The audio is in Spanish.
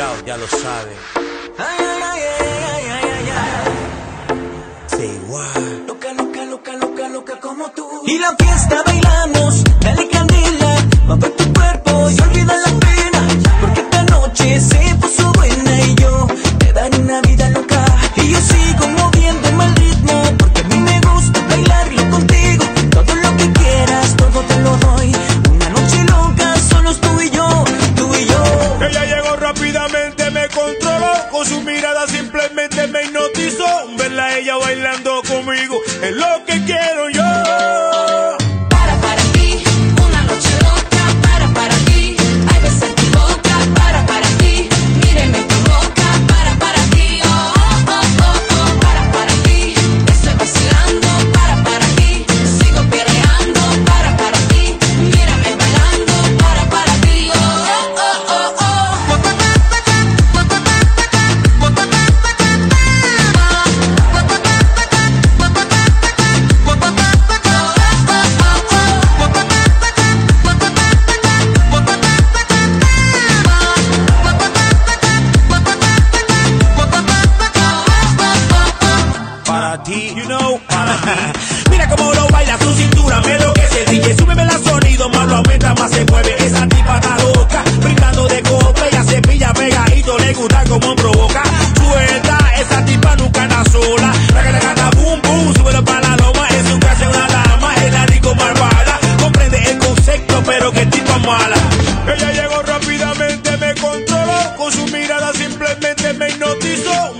Ya lo saben. Ay, ay, ay, ay, ay, ay, ay. Say what? Loca, loca, loca, loca, loca como tú. Y la fiesta su mirada simplemente me hipnotizó. Verla ella bailando conmigo es lo que quiero yo. Mira cómo lo baila su cintura, me enloquece. DJ, súbeme el sonido, más lo aumenta, más se mueve. Esa tipa está loca, brincando de copa, ella se pilla pegadito, le gusta como provoca. Suelta, esa tipa nunca anda sola. Raga, raga, raga, boom, boom, súbelo para la loma. En su casa es una lama, es la rico malvada. Comprende el concepto, pero que tipa mala. Ella llegó rápidamente, me controló. Con su mirada simplemente me hipnotizó.